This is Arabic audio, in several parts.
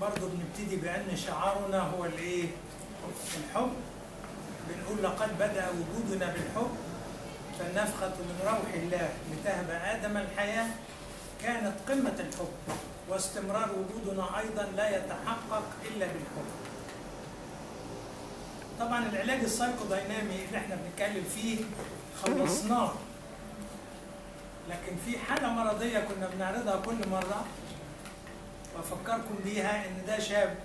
برضه بنبتدي بأن شعارنا هو الإيه؟ الحب. بنقول لقد بدأ وجودنا بالحب. فالنفخة من روح الله لتهب آدم الحياة كانت قمة الحب واستمرار وجودنا أيضا لا يتحقق إلا بالحب. طبعا العلاج السايكودينامي اللي إحنا بنتكلم فيه خلصناه. لكن في حالة مرضية كنا بنعرضها كل مرة. وأفكركم بيها إن ده شاب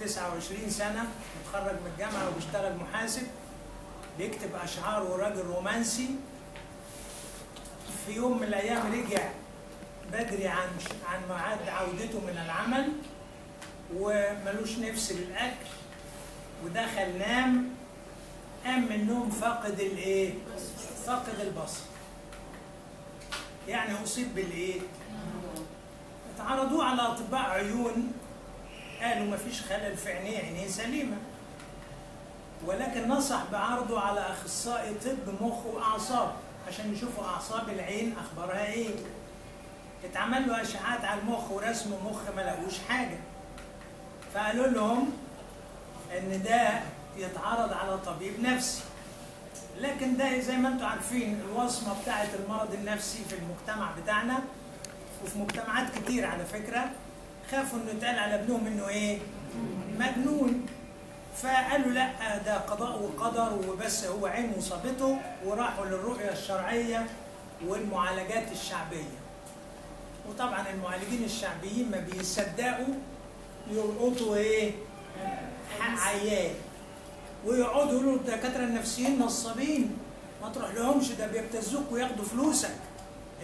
29 سنة متخرج من الجامعة وبيشتغل محاسب بيكتب أشعار وراجل رومانسي في يوم من الأيام رجع بدري عن عن ميعاد عودته من العمل وملوش نفس للأكل ودخل نام قام من النوم فاقد الإيه؟ فاقد البصر يعني أصيب بالإيه؟ اتعرضوه على أطباء عيون قالوا مفيش خلل في عينيه عينيه سليمة. ولكن نصح بعرضه على أخصائي طب مخ وأعصاب عشان يشوفوا أعصاب العين أخبارها إيه. اتعمل له أشعات على المخ ورسم مخ ما لقوش حاجة. فقالوا لهم إن ده يتعرض على طبيب نفسي. لكن ده زي ما أنتم عارفين الوصمة بتاعت المرض النفسي في المجتمع بتاعنا وفي مجتمعات كتير على فكرة خافوا إنه يتقال على ابنهم إنه إيه؟ مجنون. فقالوا لأ ده قضاء وقدر وبس هو عين مصابته وراحوا للرؤية الشرعية والمعالجات الشعبية. وطبعا المعالجين الشعبيين ما بيصدقوا يلقطوا إيه؟ حق عيان ويقعدوا يقولوا الدكاتره النفسيين نصابين ما تروح لهمش ده بيبتزوك وياخدوا فلوسك.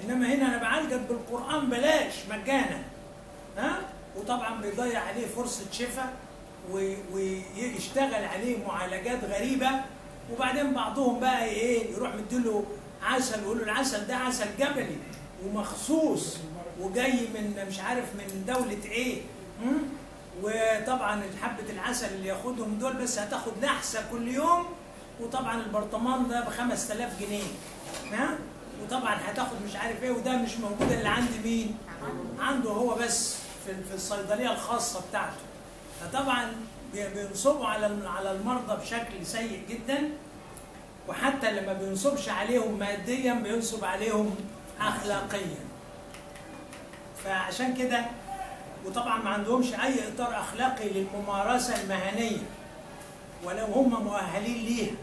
إنما هنا أنا بعالجك بالقرآن بلاش مجانا. ها؟ وطبعا بيضيع عليه فرصة شفاء ويشتغل عليه معالجات غريبة. وبعدين بعضهم بقى إيه يروح مديله عسل ويقول له العسل ده عسل جبلي ومخصوص وجاي من مش عارف من دولة إيه? وطبعا حبة العسل اللي ياخدهم دول بس هتاخد نحسة كل يوم. وطبعا البرطمان ده ب 5000 جنيه. ها؟ وطبعا هتاخد مش عارف إيه وده مش موجود اللي عند مين؟ عنده هو بس في الصيدلية الخاصة بتاعته. فطبعا بينصبوا على على المرضى بشكل سيء جدا وحتى لما بينصبش عليهم ماديا بينصب عليهم اخلاقيا. فعشان كده وطبعا ما عندهمش أي إطار أخلاقي للممارسة المهنية ولو هم مؤهلين ليها.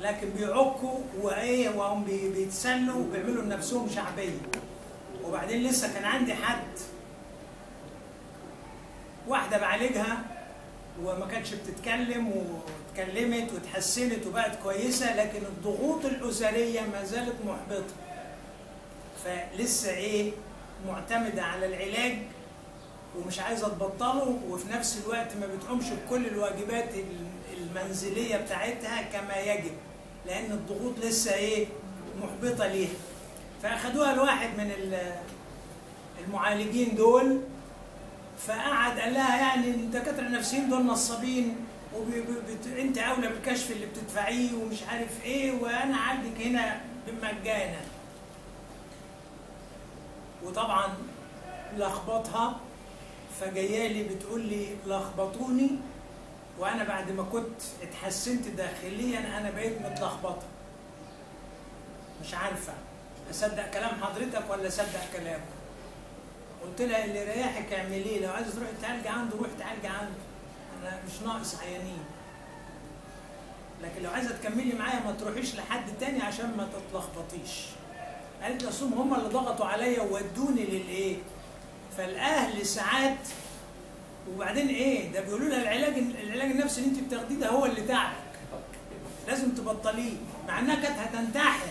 لكن بيعكوا وإيه وهم بيتسلوا وبيعملوا لنفسهم شعبية. وبعدين لسه كان عندي حد واحدة بعالجها وما كانتش بتتكلم واتكلمت واتحسنت وبقت كويسة لكن الضغوط الأسرية ما زالت محبطة. فلسه إيه معتمدة على العلاج ومش عايزة تبطله وفي نفس الوقت ما بتقومش بكل الواجبات المنزلية بتاعتها كما يجب. لأن الضغوط لسه إيه محبطة ليها. فاخدوها لواحد من المعالجين دول فقعد قال لها يعني الدكاترة النفسيين دول نصابين وانت أولى بالكشف اللي بتدفعيه ومش عارف إيه وأنا عالجك هنا بمجانا. وطبعا لخبطها فجاية لي بتقول لي لخبطوني. وأنا بعد ما كنت اتحسنت داخليا أنا بقيت متلخبطة. مش عارفة أصدق كلام حضرتك ولا أصدق كلامك قلت لها اللي يريحك اعمليه لو عايز تروحي تعالجي عنده روح تعالجي عنده. أنا مش ناقص عيانين. لكن لو عايزة تكملي معايا ما تروحيش لحد تاني عشان ما تتلخبطيش. قالت لي هم اللي ضغطوا عليا وودوني للإيه؟ فالأهل ساعات وبعدين إيه؟ ده بيقولوا لها العلاج العلاج النفسي اللي أنت بتاخديه ده هو اللي تعبك. لازم تبطليه مع إنها كانت هتنتحر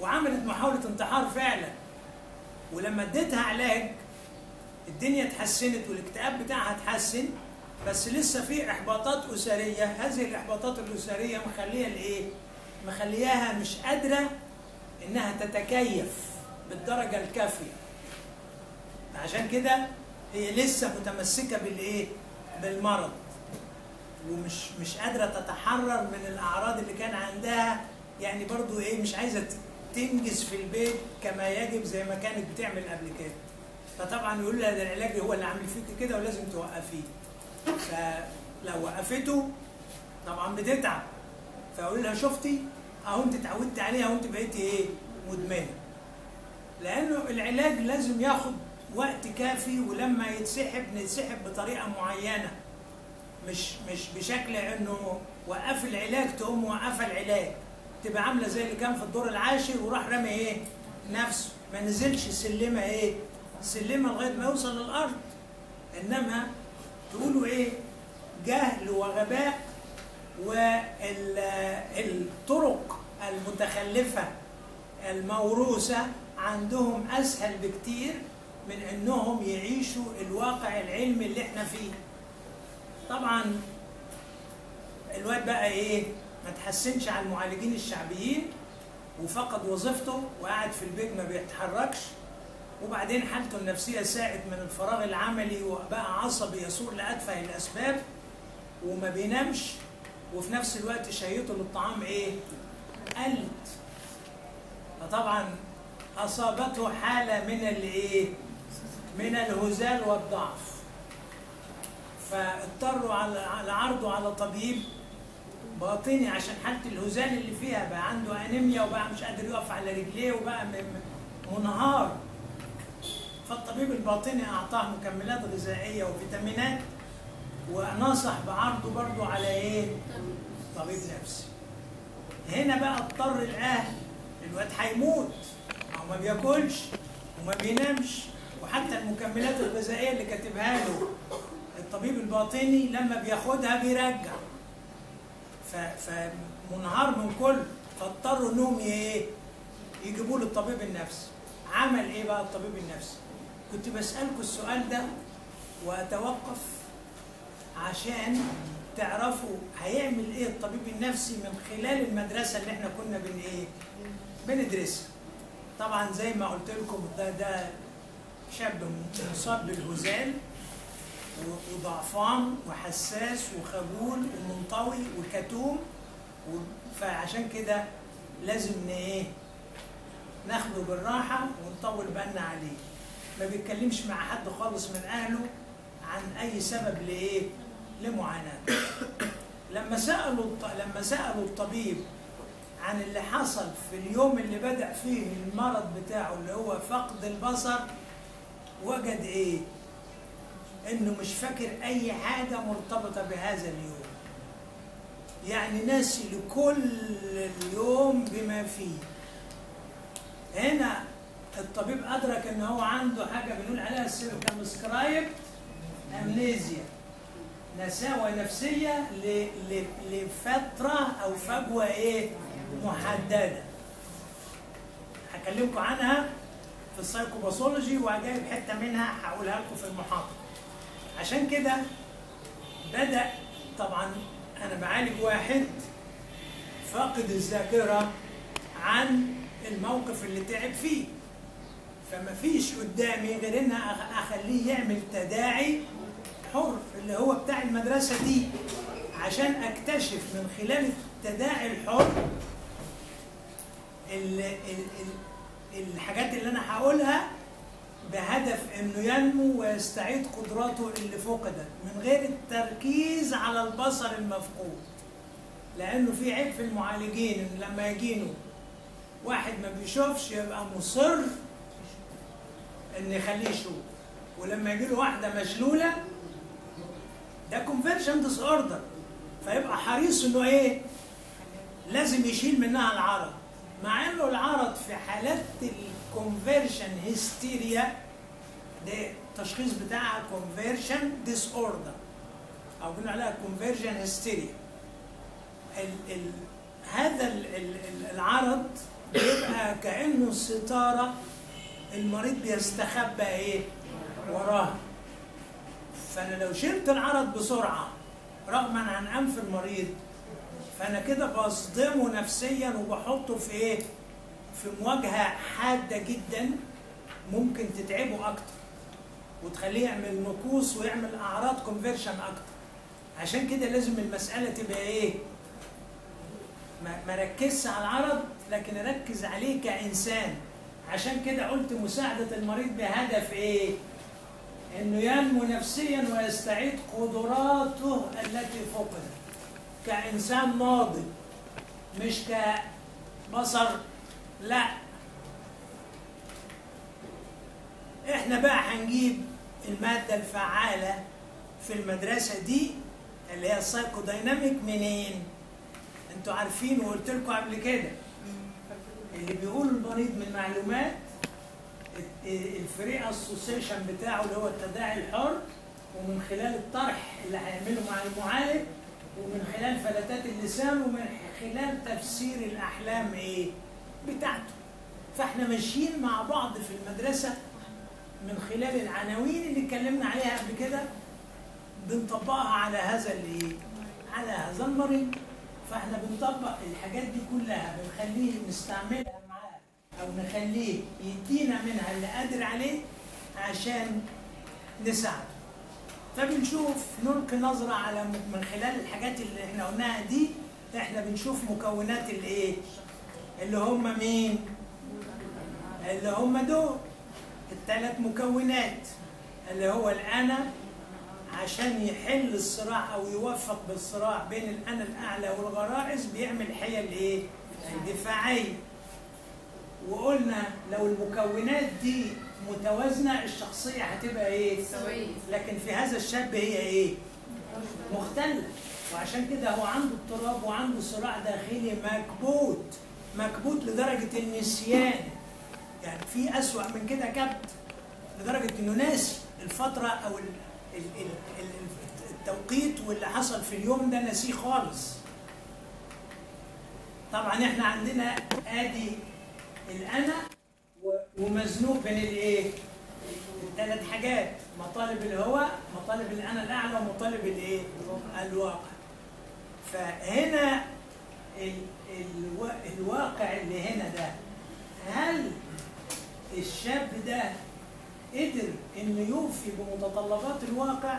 وعملت محاولة انتحار فعلا. ولما اديتها علاج الدنيا اتحسنت والاكتئاب بتاعها اتحسن بس لسه في إحباطات أسرية. هذه الإحباطات الأسرية مخليه الايه مخلياها مش قادرة إنها تتكيف بالدرجة الكافية. عشان كده هي لسه متمسكة بالإيه؟ بالمرض. ومش مش قادرة تتحرر من الأعراض اللي كان عندها. يعني برضو إيه؟ مش عايزة تنجز في البيت كما يجب زي ما كانت بتعمل قبل كده. فطبعا يقول لها ده العلاج هو اللي عامل فيك كده ولازم توقفيه. فلو وقفته طبعا بتتعب. فيقول لها شفتي؟ أهو أنت اتعودت عليها وأنت بقيتي إيه؟ مدمنة. لأنه العلاج لازم ياخد وقت كافي ولما يتسحب نتسحب بطريقة معينة. مش مش بشكل انه وقف العلاج تقوم موقفه العلاج. تبقى عاملة زي اللي كان في الدور العاشر وراح رامي إيه؟ نفسه. ما نزلش سلمه إيه؟ سلمه لغاية ما يوصل للأرض. إنما تقولوا إيه؟ جهل وغباء والطرق المتخلفة الموروثة عندهم أسهل بكتير من إنهم يعيشوا الواقع العلمي اللي إحنا فيه. طبعا الواد بقى إيه؟ ما تحسنش على المعالجين الشعبيين وفقد وظيفته وقاعد في البيت ما بيتحركش. وبعدين حالته النفسية ساءت من الفراغ العملي وبقى عصبي يسوق لاتفه الأسباب وما بينامش. وفي نفس الوقت شهيته للطعام إيه؟ قلت. فطبعا أصابته حالة من الإيه؟ من الهزال والضعف فاضطروا على عرضه على طبيب باطني عشان حالة الهزال اللي فيها بقى عنده أنيميا وبقى مش قادر يقف على رجليه وبقى منهار فالطبيب الباطني أعطاه مكملات غذائية وفيتامينات ونصح بعرضه برضه على إيه؟ طبيب نفسي. هنا بقى اضطر الأهل الواد هيموت أو ما بياكلش وما بينامش وحتى المكملات الغذائية اللي كاتبها له الطبيب الباطني لما بياخدها بيرجع فمنهار من كل فاضطروا انهم إيه؟ يجيبوا له الطبيب النفسي. عمل إيه بقى الطبيب النفسي؟ كنت بسالكم السؤال ده وأتوقف عشان تعرفوا هيعمل إيه الطبيب النفسي من خلال المدرسة اللي إحنا كنا بن إيه؟ بندرسها. طبعا زي ما قلت لكم ده ده شاب مصاب بالهزال وضعفان وحساس وخجول ومنطوي وكتوم فعشان كده لازم إيه؟ ناخده بالراحة ونطول بالنا عليه. ما بيتكلمش مع حد خالص من أهله عن أي سبب لإيه؟ لمعاناة. لما سألوا لما سألوا الطبيب عن اللي حصل في اليوم اللي بدأ فيه المرض بتاعه اللي هو فقد البصر وجد إيه؟ إنه مش فاكر أي حاجة مرتبطة بهذا اليوم. يعني ناسي لكل اليوم بما فيه. هنا الطبيب أدرك إن هو عنده حاجة بنقول عليها سيركمسكرايب امنيزيا نساوة نفسية لفترة أو فجوة إيه؟ محددة. هكلمكم عنها في السايكوباثولوجي وجايب حتة منها هقولها لكم في المحاضرة. عشان كده بدأ طبعا أنا بعالج واحد فاقد الذاكرة عن الموقف اللي تعب فيه. فما فيش قدامي غير إن أخليه يعمل تداعي حر اللي هو بتاع المدرسة دي عشان أكتشف من خلال التداعي الحر ال ال ال الحاجات اللي أنا هقولها بهدف إنه ينمو ويستعيد قدراته اللي فقدت من غير التركيز على البصر المفقود. لأنه في عيب في المعالجين إن لما يجينوا واحد ما بيشوفش يبقى مصر إن يخليه يشوف. ولما يجي له واحدة مشلولة ده conversion disorder فيبقى حريص إنه إيه؟ لازم يشيل منها العرض. مع إنه العرض حالات ال conversion hysteria ده التشخيص بتاعها conversion disorder أو بنقول عليها conversion hysteria هذا ال ال ال- العرض بيبقى كأنه ستارة المريض بيستخبى إيه؟ وراها. فأنا لو شلت العرض بسرعة رغما عن أنف المريض فأنا كده بصدمه نفسيا وبحطه في إيه؟ في مواجهة حادة جدا ممكن تتعبه أكتر وتخليه يعمل نقوص ويعمل أعراض كونفرشن أكتر. عشان كده لازم المسألة تبقى إيه؟ ما ركزش على العرض لكن ركز عليه كإنسان. عشان كده قلت مساعدة المريض بهدف إيه؟ إنه ينمو نفسيا ويستعيد قدراته التي فقدت. كإنسان ناضج مش كبصر. لا. إحنا بقى هنجيب المادة الفعالة في المدرسة دي اللي هي ال psychodynamic منين؟ أنتوا عارفين وقلت لكم قبل كده. اللي بيقول المريض من معلومات ال free association بتاعه اللي هو التداعي الحر ومن خلال الطرح اللي هيعمله مع المعالج ومن خلال فلتات اللسان ومن خلال تفسير الأحلام إيه؟ بتاعته. فاحنا ماشيين مع بعض في المدرسة من خلال العناوين اللي اتكلمنا عليها قبل كده بنطبقها على هذا الايه على هذا المريض. فاحنا بنطبق الحاجات دي كلها بنخليه نستعملها معاه أو نخليه يدينا منها اللي قادر عليه عشان نساعده. فبنشوف نلقي نظرة على من خلال الحاجات اللي إحنا قلناها دي إحنا بنشوف مكونات الايه اللي هم مين؟ اللي هم دول. الثلاث مكونات. اللي هو الأنا عشان يحل الصراع أو يوفق بالصراع بين الأنا الأعلى والغرائز بيعمل حيل إيه؟ دفاعيه وقلنا لو المكونات دي متوازنة الشخصية هتبقى إيه؟ سوية. لكن في هذا الشاب هي إيه؟ مختلة وعشان كده هو عنده اضطراب وعنده صراع داخلي مكبوت. مكبوت لدرجة النسيان يعني في أسوأ من كده كبت لدرجة إنه ناسي الفترة أو ال ال ال ال التوقيت واللي حصل في اليوم ده ناسيه خالص. طبعا إحنا عندنا آدي الأنا ومزنوق بين الإيه؟ الثلاث حاجات مطالب الهوى مطالب الأنا الأعلى ومطالب الإيه؟ الواقع. فهنا ال الوا الواقع اللي هنا ده. هل الشاب ده قدر إنه يوفي بمتطلبات الواقع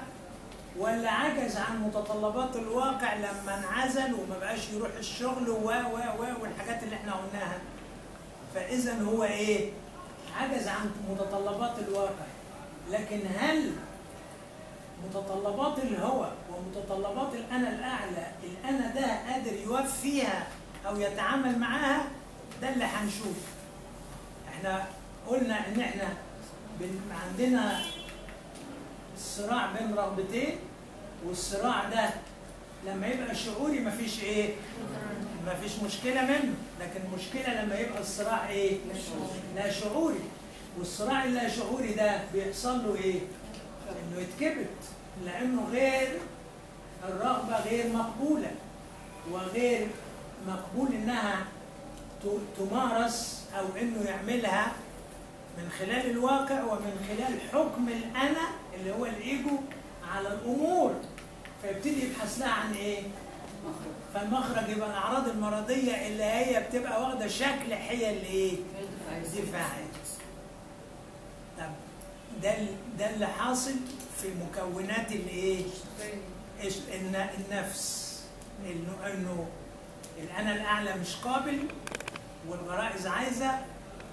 ولا عجز عن متطلبات الواقع لما انعزل وما بقاش يروح الشغل و و و والحاجات اللي إحنا قلناها؟ فإذا هو إيه؟ عجز عن متطلبات الواقع. لكن هل متطلبات الهوى ومتطلبات الأنا الأعلى الأنا ده قادر يوفيها أو يتعامل معاها ده اللي هنشوف. إحنا قلنا إن إحنا عندنا صراع بين رغبتين والصراع ده لما يبقى شعوري مفيش إيه؟ مفيش مشكلة منه. لكن المشكلة لما يبقى الصراع إيه؟ لا شعوري. والصراع اللا شعوري ده بيحصل له إيه؟ إنه يتكبت. لأنه غير الرغبة غير مقبولة وغير مقبول إنها تمارس أو إنه يعملها من خلال الواقع ومن خلال حكم الأنا اللي هو الإيجو على الأمور فيبتدي يبحث لها عن إيه؟ فالمخرج يبقى الأعراض المرضية اللي هي بتبقى واخدة شكل حيل إيه؟ دفاعي طب ده ده اللي حاصل في مكونات الإيه؟ النفس انه إنه الانا الأعلى مش قابل والغرائز عايزة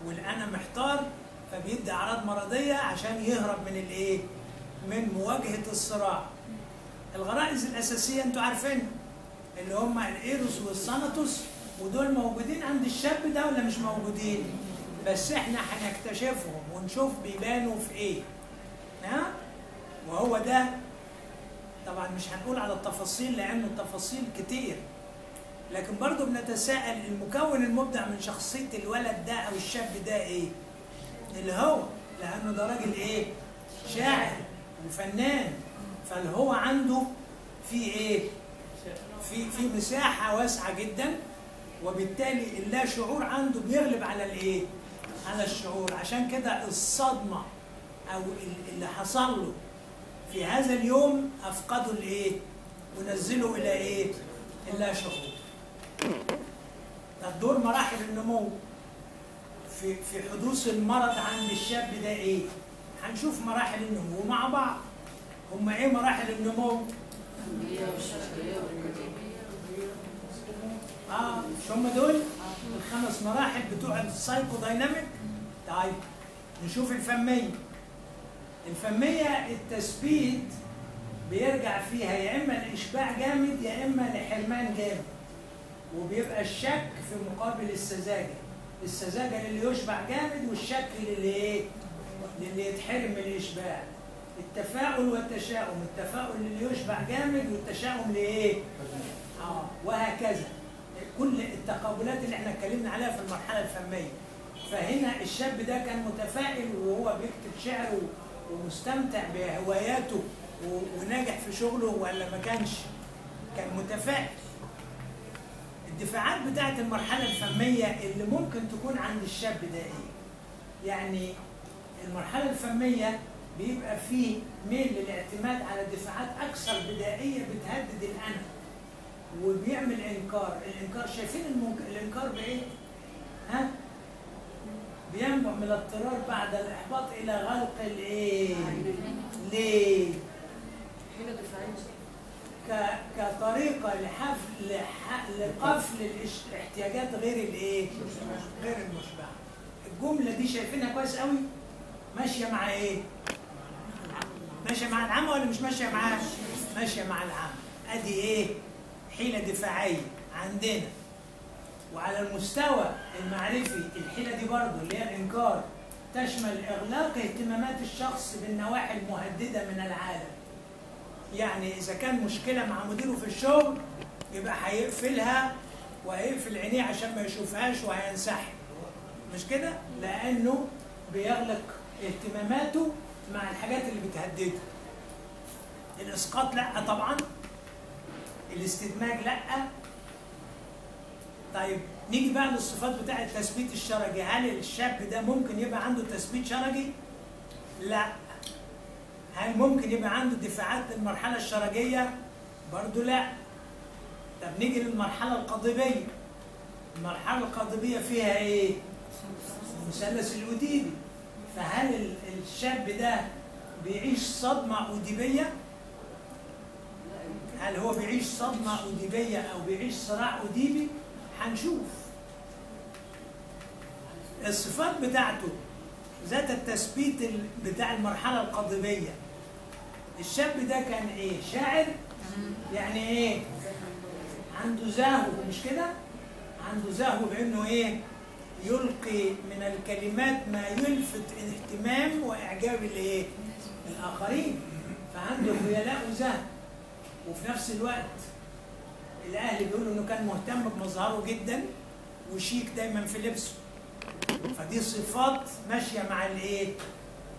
والأنا محتار فبيدي أعراض مرضية عشان يهرب من الإيه؟ من مواجهة الصراع. الغرائز الأساسية أنتوا عارفين اللي هم الإيروس والساناتوس ودول موجودين عند الشاب ده ولا مش موجودين؟ بس إحنا هنكتشفهم ونشوف بيبانوا في إيه. ها؟ وهو ده طبعا مش هنقول على التفاصيل لأنه التفاصيل كتير لكن برضه بنتساءل المكون المبدع من شخصية الولد ده أو الشاب ده إيه؟ اللي هو لأنه ده راجل إيه؟ شاعر وفنان فالهو عنده في إيه؟ في في مساحة واسعة جدا وبالتالي اللا شعور عنده بيغلب على الإيه؟ على الشعور عشان كده الصدمة أو ال- اللي حصل له في هذا اليوم افقدوا الإيه؟ ونزلوا إلى إيه؟ اللا شعور. دور مراحل النمو في في حدوث المرض عند الشاب ده إيه؟ هنشوف مراحل النمو مع بعض. هم إيه مراحل النمو؟ آه مش هم دول الخمس مراحل بتوع ال psychodynamic طيب نشوف الفمية الفمية التثبيت بيرجع فيها يا إما الإشباع جامد يا إما لحرمان جامد وبيبقى الشك في مقابل السذاجة. السذاجة للي يشبع جامد والشك للي إيه؟ للي يتحرم من الإشباع. التفاؤل والتشاؤم. التفاؤل للي يشبع جامد والتشاؤم لإيه؟ آه وهكذا. كل التقابلات اللي إحنا اتكلمنا عليها في المرحلة الفمية. فهنا الشاب ده كان متفائل وهو بيكتب شعر ومستمتع بهواياته وناجح في شغله ولا ما كانش؟ كان متفائل. الدفاعات بتاعت المرحلة الفمية اللي ممكن تكون عند الشاب ده إيه؟ يعني المرحلة الفمية بيبقى فيه ميل للاعتماد على دفاعات أكثر بدائية بتهدد الأنا وبيعمل إنكار، الإنكار شايفين الإنكار بإيه؟ ها؟ بينبع من الاضطرار بعد الإحباط إلى غلق الإيه؟ ليه؟ حيلة دفاعية ك- كطريقة لحفل لح- لقفل الاحتياجات غير الايه؟ غير المشبعة. الجملة دي شايفينها كويس قوي؟ ماشية مع إيه؟ ماشية مع العامة ولا مش ماشية معاه؟ ماشية مع العامة. ادي إيه؟ حيلة دفاعية عندنا. وعلى المستوى المعرفي الحيلة دي برضه اللي هي الإنكار تشمل إغلاق اهتمامات الشخص بالنواحي المهددة من العالم. يعني إذا كان مشكلة مع مديره في الشغل يبقى هيقفلها وهيقفل عينيه عشان ما يشوفهاش وهينسحب. مش كده؟ لأنه بيغلق اهتماماته مع الحاجات اللي بتهدده. الإسقاط لأ طبعا. الاستدماج لأ. طيب نيجي بقى للصفات بتاع التثبيت الشرجي. هل الشاب ده ممكن يبقى عنده تثبيت شرجي؟ لأ. هل ممكن يبقى عنده دفاعات للمرحلة الشرجية؟ برضو لا. طب نيجي للمرحلة القضيبية. المرحلة القضيبية فيها إيه؟ المثلث الأوديبي. فهل ال- الشاب ده بيعيش صدمة أوديبية؟ هل هو بيعيش صدمة أوديبية أو بيعيش صراع أوديبي؟ هنشوف. الصفات بتاعته ذات التثبيت ال- بتاع المرحلة القضيبية الشاب ده كان إيه؟ شاعر؟ يعني إيه؟ عنده زهو مش كده؟ عنده زهو بإنه إيه؟ يلقي من الكلمات ما يلفت اهتمام وإعجاب الإيه؟ الآخرين. فعنده خيلاء وزهو. وفي نفس الوقت الأهل بيقولوا إنه كان مهتم بمظهره جدا وشيك دايما في لبسه. فدي صفات ماشية مع الإيه؟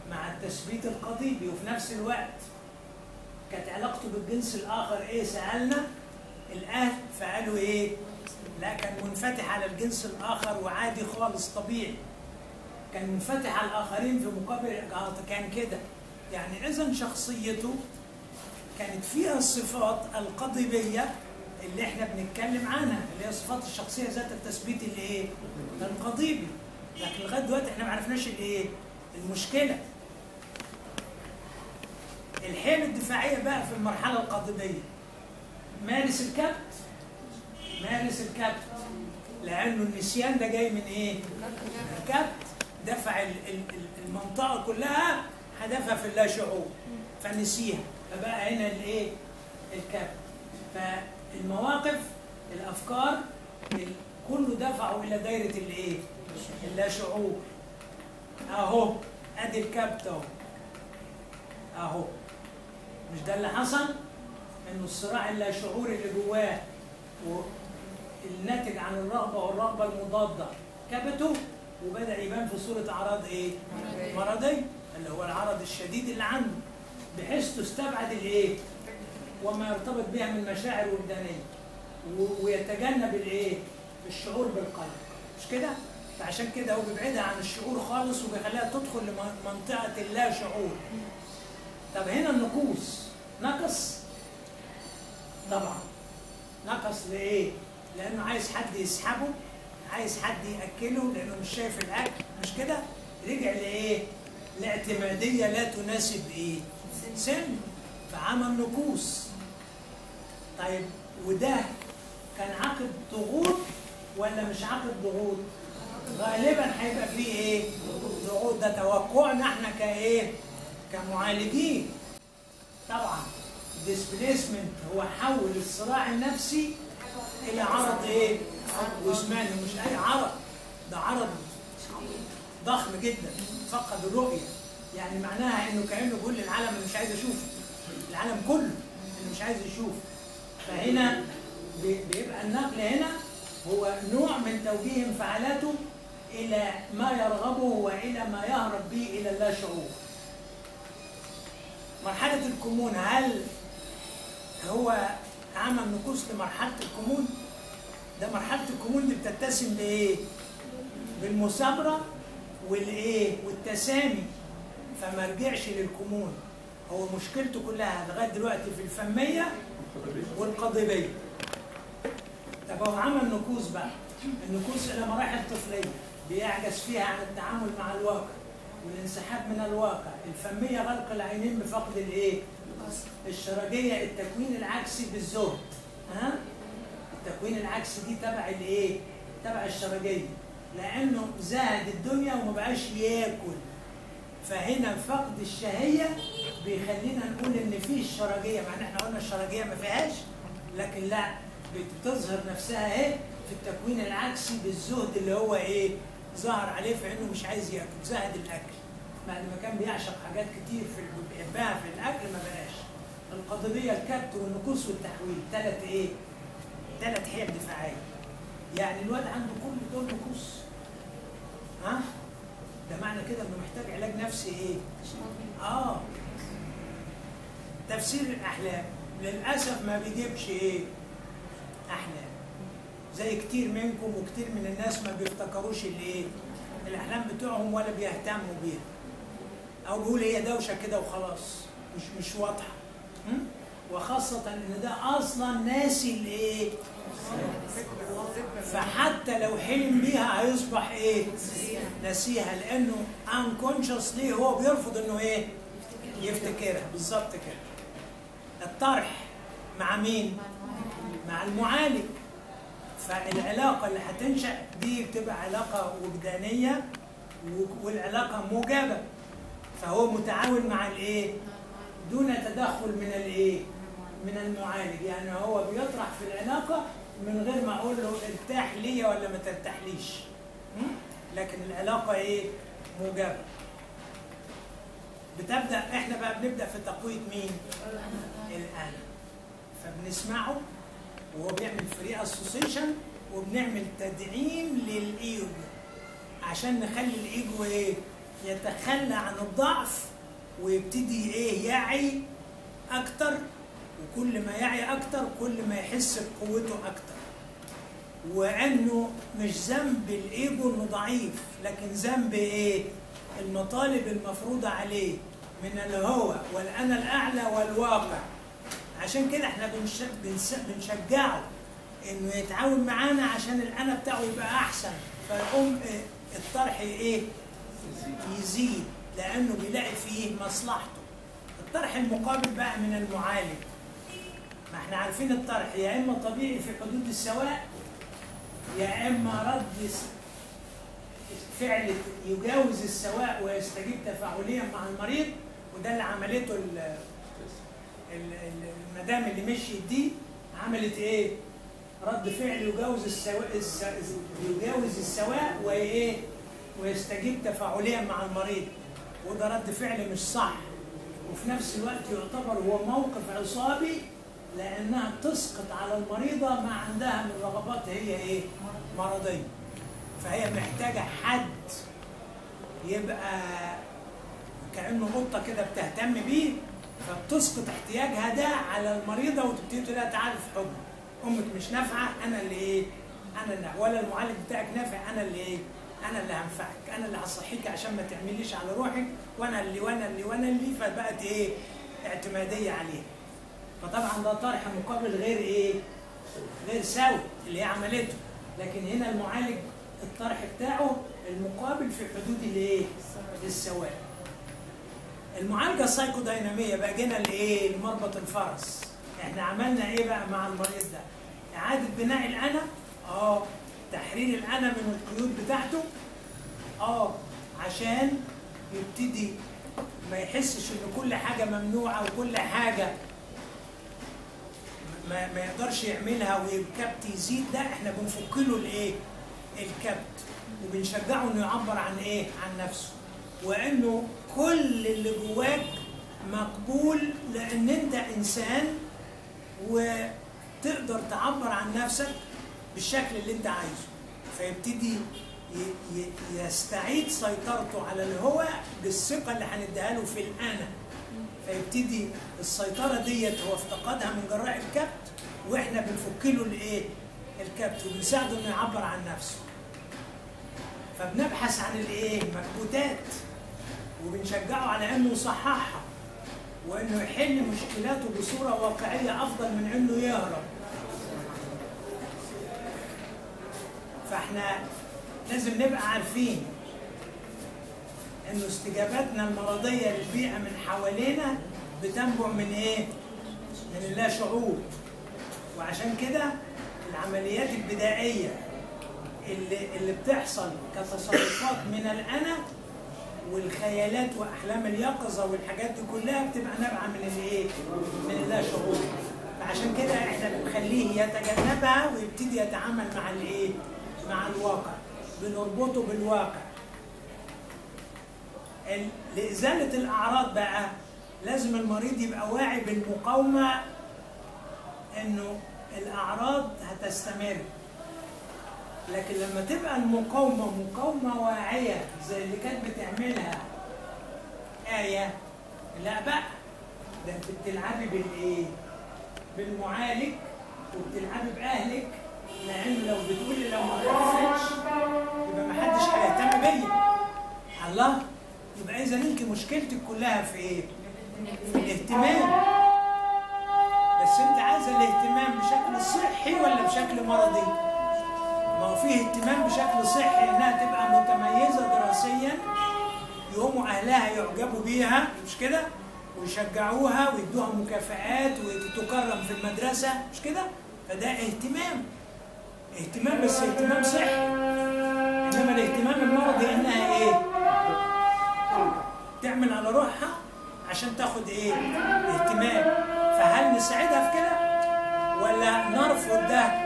مع التثبيت القضيبي. وفي نفس الوقت كانت علاقته بالجنس الآخر إيه؟ سألنا الاهل فقالوا إيه؟ لا كان منفتح على الجنس الآخر وعادي خالص طبيعي. كان منفتح على الآخرين في مقابل كان كده. يعني إذا شخصيته كانت فيها الصفات القضيبية اللي إحنا بنتكلم عنها اللي هي صفات الشخصية ذات التثبيت الايه؟ القضيبي. لكن لغاية دلوقتي إحنا ما عرفناش الإيه؟ المشكلة. الحيل الدفاعية بقى في المرحلة القضيبيه. مارس الكبت مارس الكبت لأنه النسيان ده جاي من إيه؟ الكبت دفع ال- ال- ال- المنطقة كلها هدفها في اللاشعور فنسيها فبقى هنا الإيه؟ الكبت فالمواقف الأفكار ال- كله دفعه إلى دايرة الإيه؟ اللاشعور أهو أدي الكبت أهو أهو مش ده اللي حصل إنه الصراع اللاشعوري اللي جواه والناتج عن الرغبة والرغبة المضادة كبته وبدأ يبان في صورة اعراض إيه؟ مرضيه اللي هو العرض الشديد اللي عنده بحيث تستبعد الإيه؟ وما يرتبط بها من مشاعر وجدانيه ويتجنب الإيه؟ الشعور بالقلق مش كده؟ فعشان كده هو بيبعدها عن الشعور خالص وبيخليها تدخل لمنطقه اللا شعور. طب هنا النقوص نقص طبعا نقص لإيه؟ لأنه عايز حد يسحبه عايز حد يأكله لأنه مش شايف الأكل مش كده؟ رجع لإيه؟ لاعتمادية لا تناسب إيه؟ سن فعمل نقوص طيب وده كان عقد ضغوط ولا مش عقد ضغوط؟ غالبا هيبقى فيه إيه؟ ضغوط ده توقعنا إحنا كإيه؟ كمعالجين طبعا displacement هو حول الصراع النفسي إلى عرض إيه؟ جسماني مش أي عرض. ده عرض ضخم جدا فقد الرؤية. يعني معناها إنه كأنه بيقول للعالم أنا مش عايز اشوفه العالم كله أنا مش عايز يشوفه. فهنا بي- بيبقى النقل هنا هو نوع من توجيه انفعالاته إلى ما يرغبه وإلى ما يهرب به إلى اللاشعور. مرحلة الكمون هل هو عمل نقوص لمرحلة الكمون؟ ده مرحلة الكمون دي بتتسم بإيه؟ بالمثابرة والإيه؟ والتسامي. فما رجعش للكمون. هو مشكلته كلها لغاية دلوقتي في الفمية والقضيبية. طب هو عمل نكوص بقى. النكوص إلى مراحل طفلية. بيعجز فيها عن التعامل مع الواقع. والانسحاب من الواقع. الفميه غلق العينين بفقد الايه؟ الشرجيه التكوين العكسي بالزهد. ها؟ التكوين العكسي دي تبع الايه؟ تبع الشرجيه لأنه زهد الدنيا وما بقاش ياكل. فهنا فقد الشهية بيخلينا نقول إن في الشرجيه مع إن إحنا قلنا الشرجيه ما فيهاش لكن لا بتظهر نفسها إيه؟ في التكوين العكسي بالزهد اللي هو إيه؟ ظهر عليه في إنه مش عايز ياكل زهد الأكل. بعد ما كان بيعشق حاجات كتير في بيحبها في الأكل ما بقاش القضيبيه الكبت والنقوص والتحويل ثلاث إيه؟ ثلاث حيل دفاعية. يعني الواد عنده كل دول نقوص. ها؟ ده معنى كده إنه محتاج علاج نفسي إيه؟ آه. تفسير الأحلام. للأسف ما بيجيبش إيه؟ أحلام. زي كتير منكم وكتير من الناس ما بيفتكروش الايه الاحلام بتوعهم ولا بيهتموا بيها أو بيقول هي دوشة كده وخلاص مش مش واضحة? وخاصة إن ده أصلا ناسي الايه فحتى لو حلم بيها هيصبح إيه؟ نسيها لأنه unconsciously هو بيرفض إنه إيه؟ يفتكرها. بالظبط كده. الطرح مع مين؟ مع المعالج. فالعلاقة اللي هتنشأ دي بتبقى علاقة وجدانية والعلاقة موجبة. فهو متعاون مع الإيه؟ دون تدخل من الإيه؟ من المعالج. يعني هو بيطرح في العلاقة من غير ما أقول له ارتاح ليا ولا ما ترتاحليش? لكن العلاقة إيه؟ موجبة. بتبدأ إحنا بقى بنبدأ في تقوية مين؟ الأنا فبنسمعه وهو بيعمل free association وبنعمل تدعيم للإيجو. عشان نخلي الإيجو إيه؟ يتخلى عن الضعف ويبتدي إيه؟ يعي أكتر. وكل ما يعي أكتر كل ما يحس بقوته أكتر. وأنه مش ذنب الإيجو إنه ضعيف لكن ذنب إيه؟ المطالب المفروضة عليه من الهوى والأنا الأعلى والواقع. عشان كده إحنا. بنشجعه انه يتعاون معانا عشان الأنا بتاعه يبقى أحسن. فيقوم آه، الطرح إيه؟ يزيد لأنه بيلاقي فيه مصلحته. الطرح المقابل بقى من المعالج. ما إحنا عارفين الطرح يا إما طبيعي في حدود السواء يا إما رد فعل يجاوز السواء ويستجيب تفاعليا مع المريض وده اللي عملته ال- ال- المدام اللي مشيت دي عملت إيه؟ رد فعل يجاوز السواء الس- يجاوز السواء وإيه؟ ويستجيب تفاعليا مع المريض وده رد فعل مش صح وفي نفس الوقت يعتبر هو موقف عصابي لأنها تسقط على المريضة ما عندها من رغبات هي إيه؟ مرضية فهي محتاجة حد يبقى كأنه قطة كده بتهتم بيه فبتسقط احتياجها ده على المريضة وتبتدي تقول لها تعالي في حضني أمك مش نافعة أنا اللي إيه؟ أنا اللي ولا المعالج بتاعك نافع أنا اللي إيه؟ أنا اللي هنفعك أنا اللي هصحيك عشان ما تعمليش على روحك وأنا اللي وأنا اللي وأنا اللي. فبقت إيه؟ اعتمادية عليه فطبعا ده طرح مقابل غير إيه؟ غير سوي اللي هي عملته. لكن هنا المعالج الطرح بتاعه المقابل في حدود الإيه؟ السواء المعالجة السايكودينامية بقى جينا لإيه؟ لمربط الفرس. إحنا عملنا إيه بقى مع المريض ده؟ إعادة بناء الأنا. آه تحرير الأنا من القيود بتاعته. آه عشان يبتدي ما يحسش إن كل حاجة ممنوعة وكل حاجة ما, ما يقدرش يعملها والكبت يزيد. ده إحنا بنفك له الإيه؟ الكبت. وبنشجعه إنه يعبر عن إيه؟ عن نفسه. وإنه كل اللي جواك مقبول لأن أنت إنسان وتقدر تعبر عن نفسك بالشكل اللي أنت عايزه فيبتدي يستعيد سيطرته على الهوى بالثقة اللي هنديها له في الانا فيبتدي السيطرة ديت هو افتقدها من جراء الكبت وإحنا بنفك له الإيه؟ الكبت وبنساعده إنه يعبر عن نفسه. فبنبحث عن الإيه؟ مكبوتات وبنشجعه على إنه يصححها وإنه يحل مشكلاته بصورة واقعية أفضل من إنه يهرب. فإحنا لازم نبقى عارفين إنه استجاباتنا المرضية للبيئة من حوالينا بتنبع من إيه؟ من اللا شعور وعشان كده العمليات البدائية اللي اللي بتحصل كتصرفات من الأنا والخيالات وأحلام اليقظة والحاجات دي كلها بتبقى نابعة من الايه؟ من اللا شعور فعشان كده إحنا بنخليه يتجنبها ويبتدي يتعامل مع الايه؟ مع الواقع بنربطه بالواقع ال- لإزالة الأعراض بقى لازم المريض يبقى واعي بالمقاومة إنه الأعراض هتستمر لكن لما تبقى المقاومة مقاومة واعية زي اللي كانت بتعملها آية لا بقى ده انت بتلعبي بالإيه؟ بالمعالج وبتلعبي بأهلك لأن لو بتقولي لو ما خفتش يبقى ما حدش هيهتم بيا الله يبقى إذا أنت مشكلتك كلها في إيه؟ في الاهتمام بس أنت عايزة الاهتمام بشكل صحي ولا بشكل مرضي؟ هو فيه اهتمام بشكل صحي إنها تبقى متميزة دراسيا يقوموا أهلها يعجبوا بيها مش كده؟ ويشجعوها ويدوها مكافآت وتكرم في المدرسة مش كده؟ فده اهتمام اهتمام بس اهتمام صحي إنما الاهتمام المرضي إنها إيه؟ تعمل على روحها عشان تاخد إيه؟ اهتمام فهل نساعدها في كده؟ ولا نرفض ده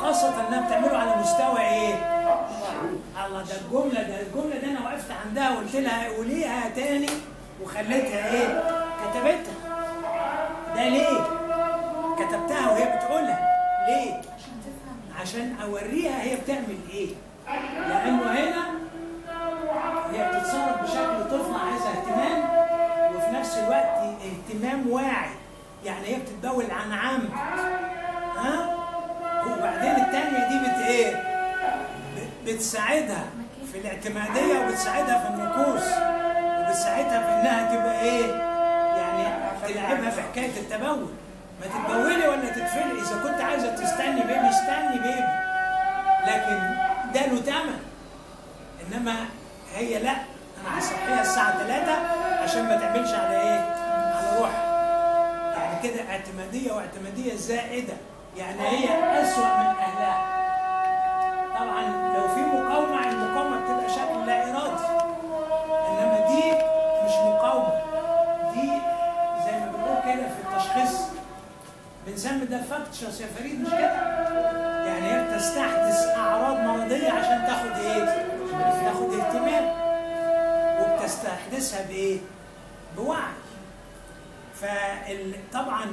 وخاصة إنها بتعمله على مستوى إيه؟ الله ده الجملة ده الجملة دي أنا وقفت عندها وقلت لها قوليها تاني وخليتها إيه؟ كتبتها ده ليه؟ كتبتها وهي بتقولها ليه؟ عشان أوريها هي بتعمل إيه لأنه هنا هي بتتصرف بشكل طفل عايزة اهتمام وفي نفس الوقت اهتمام واعي يعني هي بتتبول عن عمد ها وبعدين التانية دي بت إيه؟ بتساعدها في الاعتمادية وبتساعدها في النكوص وبتساعدها في إنها تبقى إيه؟ يعني تلعبها في حكاية التبول. ما تتبولي ولا تتفلي إذا كنت عايزة تستني بيبي استني بيبي لكن ده له تمن إنما هي لا. أنا هصحيها الساعة 3 عشان ما تعملش على إيه؟ على روحها. يعني كده اعتمادية واعتمادية زائدة. يعني هي أسوأ من أهلها طبعا لو في مقاومة المقاومة بتبقى شكل لا إرادي إنما دي مش مقاومة دي زي ما بنقول كده في التشخيص بنسمي ده فاكتشرز يا فريد مش كده؟ يعني هي بتستحدث أعراض مرضية عشان تاخد إيه؟ تاخد اهتمام وبتستحدثها بإيه؟ بوعي فطبعا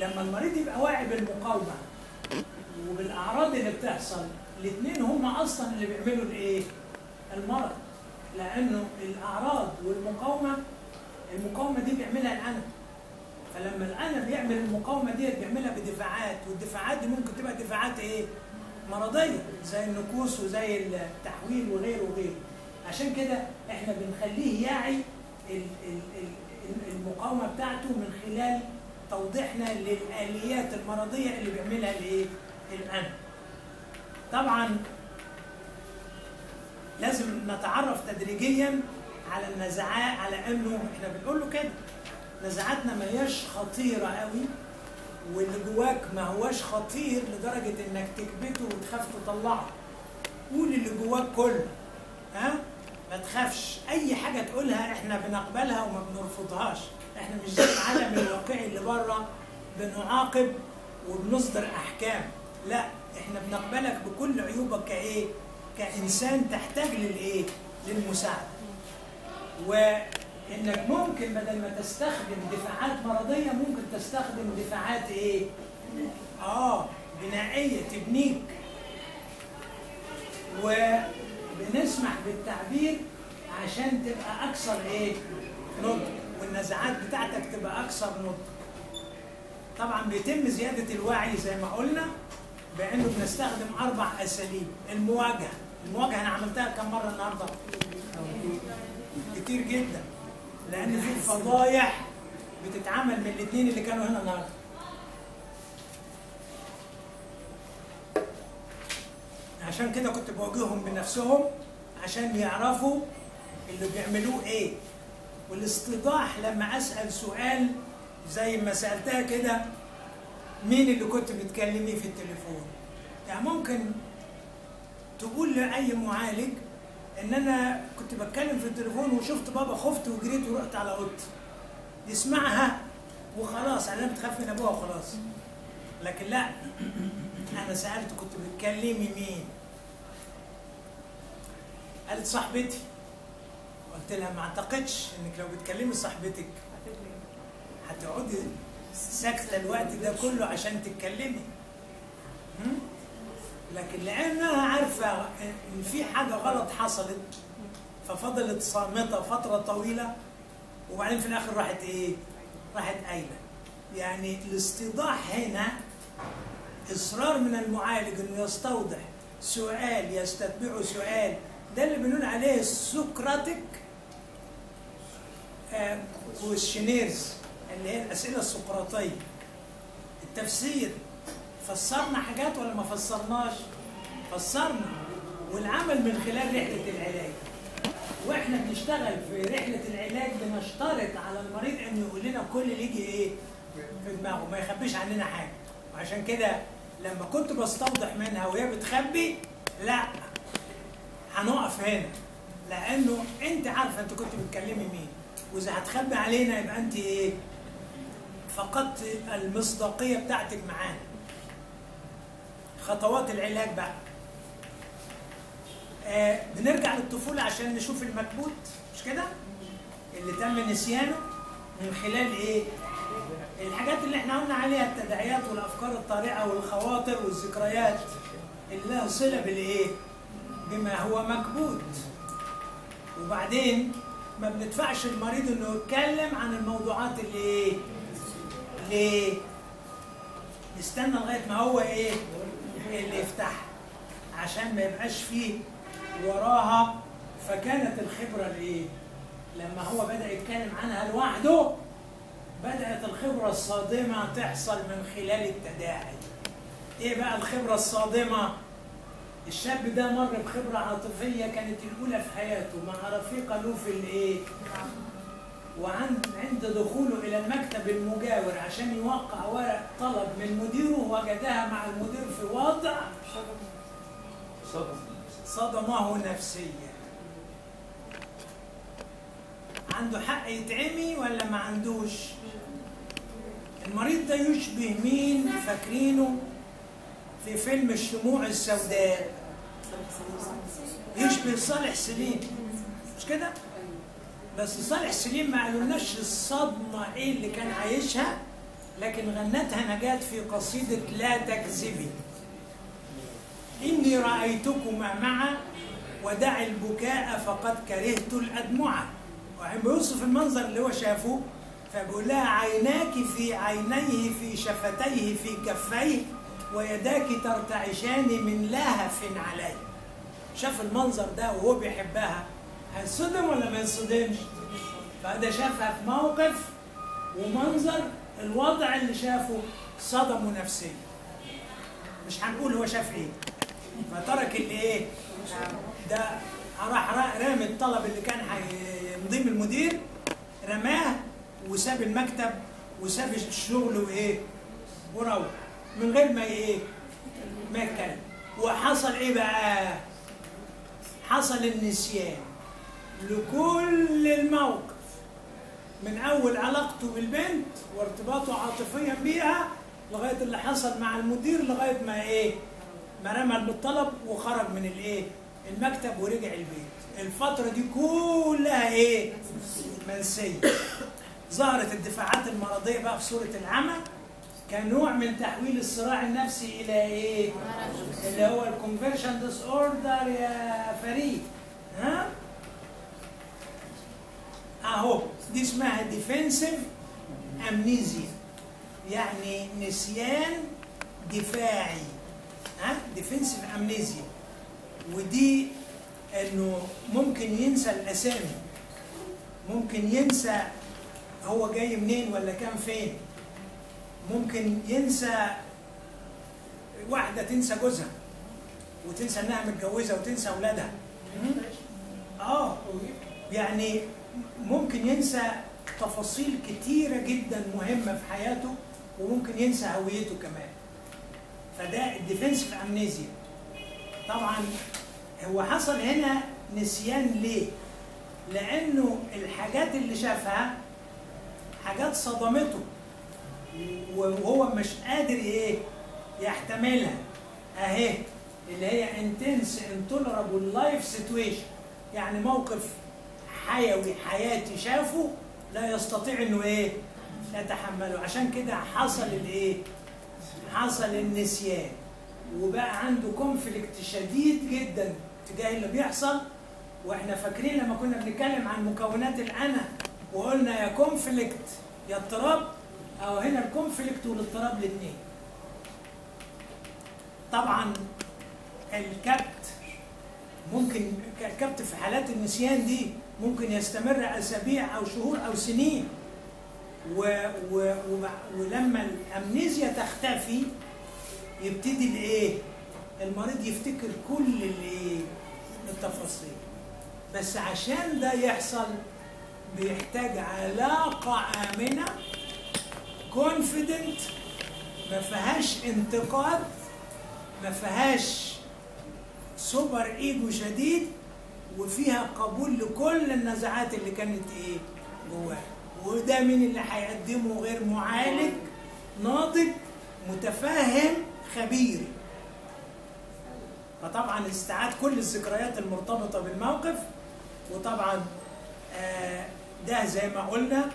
لما المريض يبقى واعي بالمقاومة وبالأعراض اللي بتحصل الاثنين هم أصلا اللي بيعملوا الإيه؟ المرض لأنه الأعراض والمقاومة المقاومة دي بيعملها الانا فلما الانا بيعمل المقاومة ديت بيعملها بدفاعات والدفاعات دي ممكن تبقى دفاعات إيه؟ مرضية زي النكوص وزي التحويل وغيره وغيره عشان كده إحنا بنخليه يعي ال- ال- ال- المقاومة بتاعته من خلال توضيحنا للآليات المرضية اللي بيعملها الايه؟ الان. طبعا لازم نتعرف تدريجيا على النزعات على إنه إحنا بنقول له كده نزعاتنا ما هياش خطيرة قوي واللي جواك ما هواش خطير لدرجة إنك تكبته وتخاف تطلعه قول اللي جواك كله ها ما تخافش أي حاجة تقولها إحنا بنقبلها وما بنرفضهاش إحنا مش زي العالم الواقعي اللي بره بنعاقب وبنصدر احكام. لا إحنا بنقبلك بكل عيوبك كإيه؟ كإنسان تحتاج للإيه؟ للمساعدة. وإنك ممكن بدل ما تستخدم دفاعات مرضية ممكن تستخدم دفاعات إيه؟ آه بنائية تبنيك. وبنسمح بالتعبير عشان تبقى أكثر إيه؟ نضج. والنزعات بتاعتك تبقى أكثر نضج. طبعا بيتم زيادة الوعي زي ما قلنا بأنه بنستخدم أربع أساليب. المواجهة. المواجهة أنا عملتها كم مرة النهارده؟ كتير جدا. لأن في فضايح بتتعمل من الاثنين اللي كانوا هنا النهارده. عشان كده كنت بواجههم بنفسهم عشان يعرفوا اللي بيعملوه إيه. والاستيضاح لما أسأل سؤال زي ما سألتها كده مين اللي كنت بتكلميه في التليفون؟ يعني ممكن تقول لأي معالج إن أنا كنت بتكلم في التليفون وشفت بابا خفت وجريت ورحت على أوضتي. يسمعها وخلاص علامة تخاف من أبوها وخلاص. لكن لا أنا سألت كنت بتكلمي مين؟ قالت صاحبتي. قلت لها ما اعتقدش انك لو بتكلمي صاحبتك هتقعدي ساكتة الوقت ده كله عشان تتكلمي؟ لكن لأنها عارفة إن في حاجة غلط حصلت ففضلت صامتة فترة طويلة وبعدين في الآخر راحت إيه؟ راحت قايلة يعني الاستيضاح هنا إصرار من المعالج إنه يستوضح سؤال يستتبعه سؤال ده اللي بنقول عليه السقراطيك كويشنيرز اللي هي الأسئلة السقراطية. التفسير فسرنا حاجات ولا ما فسرناش؟ فسرنا. والعمل من خلال رحلة العلاج. وإحنا بنشتغل في رحلة العلاج بنشترط على المريض انه يقول لنا كل اللي يجي إيه في دماغه ما يخبيش عننا حاجة. وعشان كده لما كنت بستوضح منها وهي بتخبي لا هنقف هنا. لأنه أنت عارفة أنت كنت بتكلمي مين. وإذا هتخبي علينا يبقى أنت إيه؟ فقدت المصداقية بتاعتك معانا. خطوات العلاج بقى. آه بنرجع للطفولة عشان نشوف المكبوت مش كده؟ اللي تم نسيانه من خلال إيه؟ الحاجات اللي إحنا قلنا عليها التداعيات والأفكار الطارئة والخواطر والذكريات اللي لها صلة بالإيه؟ بما هو مكبوت. وبعدين ما بندفعش المريض إنه يتكلم عن الموضوعات اللي إيه ليه نستنى لغاية ما هو إيه اللي يفتحها عشان ما يبقاش فيه وراها فكانت الخبرة الايه لما هو بدأ يتكلم عنها لوحده بدأت الخبرة الصادمة تحصل من خلال التداعي. إيه بقى الخبرة الصادمة؟ الشاب ده مر بخبرة عاطفية كانت الأولى في حياته مع رفيقة له في الإيه؟ وعند عند دخوله إلى المكتب المجاور عشان يوقع ورق طلب من مديره وجدها مع المدير في وضع صدمه نفسيا عنده حق يتعمي ولا ما عندوش؟ المريض ده يشبه مين؟ فاكرينه؟ في فيلم الشموع السوداء. يشبه صالح سليم. مش كده؟ بس صالح سليم ما قالولناش الصدمة إيه اللي كان عايشها لكن غنتها نجاة في قصيدة لا تكذبي. إني رأيتكما معا ودع البكاء فقد كرهت الأدمعة. وعم بيوصف المنظر اللي هو شافه فبيقول لها عيناك في عينيه في شفتيه في كفيه. ويداك ترتعشان من لهف عليه شاف المنظر ده وهو بيحبها هينصدم ولا ما ينصدمش؟ فده شافها في موقف ومنظر الوضع اللي شافه صدمه نفسيا. مش هنقول هو شاف إيه. فترك الايه ده راح رامي الطلب اللي كان هيمضيه المدير رماه وساب المكتب وساب الشغل وايه وروح. من غير ما إيه ما يتكلم وحصل إيه بقى؟ حصل النسيان. لكل الموقف. من أول علاقته بالبنت وارتباطه عاطفيا بيها لغاية اللي حصل مع المدير لغاية ما إيه؟ ما رمى بالطلب وخرج من الإيه؟ المكتب ورجع البيت. الفترة دي كلها إيه؟ منسية. ظهرت الدفاعات المرضية بقى في صورة العمى كنوع من تحويل الصراع النفسي إلى إيه؟ اللي هو ال conversion disorder يا فريد. ها؟ أهو دي اسمها defensive amnesia يعني نسيان دفاعي. ها؟ defensive amnesia ودي إنه ممكن ينسى الأسامي. ممكن ينسى هو جاي منين ولا كان فين. ممكن ينسى واحدة تنسى جوزها وتنسى إنها متجوزة وتنسى أولادها. آه يعني ممكن ينسى تفاصيل كتيرة جدا مهمة في حياته وممكن ينسى هويته كمان. فده الديفنسيف أمنيزيا. طبعا هو حصل هنا نسيان ليه؟ لأنه الحاجات اللي شافها حاجات صدمته. وهو مش قادر إيه يحتملها. اهي اللي هي intense intolerable life situation يعني موقف حيوي حياتي شافه لا يستطيع انه إيه يتحمله. عشان كده حصل الايه؟ حصل النسيان. وبقى عنده conflict شديد جدا تجاه اللي بيحصل. وإحنا فاكرين لما كنا بنتكلم عن مكونات الأنا وقلنا يا conflict يا اضطراب أو هنا ال conflict والاضطراب الاثنين. طبعا الكبت ممكن الكبت في حالات النسيان دي ممكن يستمر أسابيع أو شهور أو سنين. و و ولما ال amnesia تختفي يبتدي الإيه؟ المريض يفتكر كل الإيه؟ التفاصيل. بس عشان ده يحصل بيحتاج علاقة آمنة confident ما فيهاش انتقاد ما فيهاش super ego شديد وفيها قبول لكل النزعات اللي كانت إيه جواه. وده مين اللي هيقدمه غير معالج ناضج متفاهم خبير. فطبعا استعاد كل الذكريات المرتبطة بالموقف وطبعا آه ده زي ما قلنا